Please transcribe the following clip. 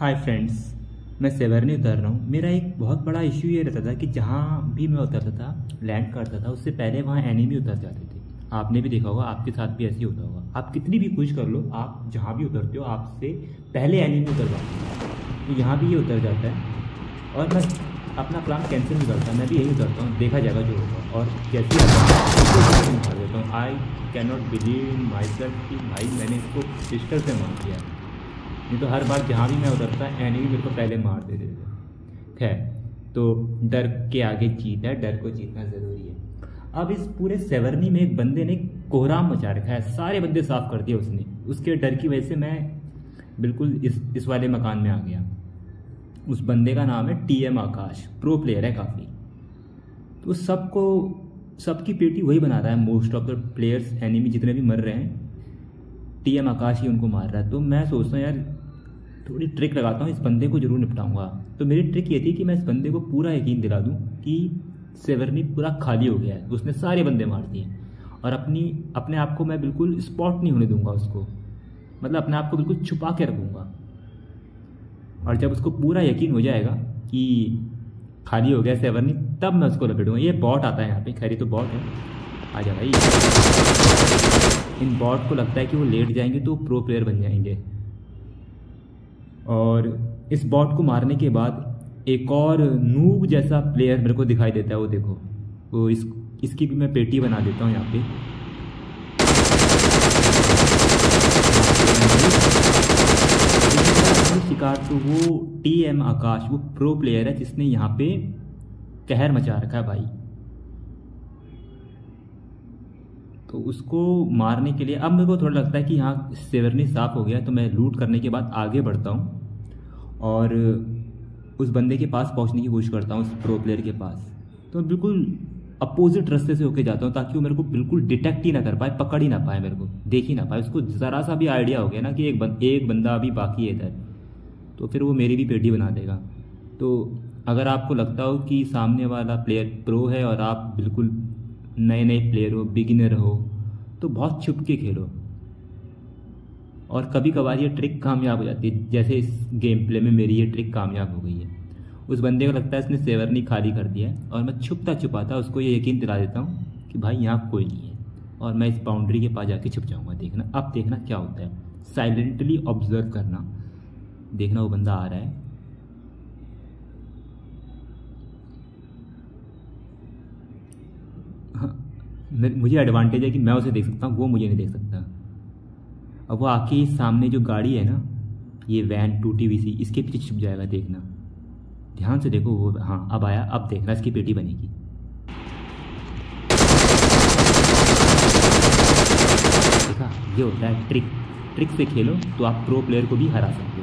Hi friends मैं सेवरनी उतर रहा हूँ। मेरा एक बहुत बड़ा इश्यू ये रहता था कि जहाँ भी मैं उतरता था लैंड करता था, उससे पहले वहाँ एनिमी उतर जाते थे। आपने भी देखा होगा, आपके साथ भी ऐसे ही होता होगा। आप कितनी भी कोशिश कर लो, आप जहाँ भी उतरते हो, आपसे पहले एनिमी उतर जाते हैं। तो यहाँ भी ये उतर जाता है। और मैं अपना प्लान कैंसिल नहीं करता, मैं भी यही उतरता हूँ। देखा जाएगा जो होगा। और कैसे देता हूँ I can not believe myself कि भाई मैंने इसको पिस्टल से मार दिया नहीं तो हर बार जहाँ भी मैं उतरता, एनिमी मेरे को पहले मार देते थे खैर तो डर के आगे जीत है, डर को जीतना ज़रूरी है। अब इस पूरे सेवरनी में एक बंदे ने कोहराम मचा रखा है, सारे बंदे साफ़ कर दिए उसने। उसके डर की वजह से मैं बिल्कुल इस इस वाले मकान में आ गया। उस बंदे का नाम है T M Aakash pro player है काफ़ी। तो सबको, सबकी पेटी वही बना रहा है most of the players enemy जितने भी मर रहे हैं टी एम आकाश ही उनको मार रहा है। तो मैं सोचता हूँ, यार, थोड़ी ट्रिक लगाता हूँ, इस बंदे को ज़रूर निपटाऊँगा। तो मेरी ट्रिक ये थी कि मैं इस बंदे को पूरा यकीन दिला दूँ कि सेवरनी पूरा खाली हो गया है। उसने सारे बंदे मार दिए। और अपनी, अपने आप को मैं बिल्कुल स्पॉट नहीं होने दूँगा उसको। मतलब अपने आप को बिल्कुल छुपा के रखूँगा। और जब उसको पूरा यकीन हो जाएगा कि खाली हो गया सेवरनी तब मैं उसको लपेटूँगा। ये बॉट आता है यहाँ पे। खैरी तो बॉट है। आ जा भाई। इन बॉट को लगता है कि वो लेट जाएँगे तो प्रो प्लेयर बन जाएँगे। और इस बॉट को मारने के बाद एक और नूब जैसा प्लेयर मेरे को दिखाई देता है, वो देखो। वो इस, इसकी भी मैं पेटी बना देता हूँ यहाँ पे। शिकार तो वो टी एम आकाश वो प्रो प्लेयर है जिसने यहाँ पे कहर मचा रखा है भाई। तो उसको मारने के लिए अब मेरे को थोड़ा लगता है कि यहाँ सेवरनी साफ़ हो गया तो मैं लूट करने के बाद आगे बढ़ता हूँ और उस बंदे के पास पहुँचने की कोशिश करता हूँ उस प्रो प्लेयर के पास। तो मैं बिल्कुल अपोजिट रास्ते से होके जाता हूँ ताकि वो मेरे को बिल्कुल डिटेक्ट ही ना कर पाए पकड़ ही ना पाए मेरे को देख ही ना पाए। उसको ज़रा सा भी आइडिया हो गया ना कि एक बंद, एक बंदा अभी बाकी है इधर तो फिर वो मेरी भी पेटी बना देगा। तो अगर आपको लगता हो कि सामने वाला प्लेयर प्रो है और आप बिल्कुल नए नए प्लेयर हो बिगिनर हो तो बहुत छुप के खेलो। और कभी कभार ये ट्रिक कामयाब हो जाती है। जैसे इस गेम प्ले में मेरी ये ट्रिक कामयाब हो गई है। उस बंदे को लगता है इसने सेवर नहीं खाली कर दिया है और मैं छुपता छुपाता उसको ये यकीन दिला देता हूँ कि भाई यहाँ कोई नहीं है। और मैं इस बाउंड्री के पास जाके छुप जाऊँगा। देखना, अब देखना क्या होता है। साइलेंटली ऑब्ज़र्व करना। देखना वो बंदा आ रहा है। मुझे एडवांटेज है कि मैं उसे देख सकता हूँ, वो मुझे नहीं देख सकता। अब वो आके सामने जो गाड़ी है ना, ये वैन टू टी वी इसके पीछे छिप जाएगा देखना। ध्यान से देखो वो हाँ अब आया, अब देखना, इसकी पेटी बनेगी। देखा, ये होता है ट्रिक ट्रिक से खेलो तो आप प्रो प्लेयर को भी हरा सकते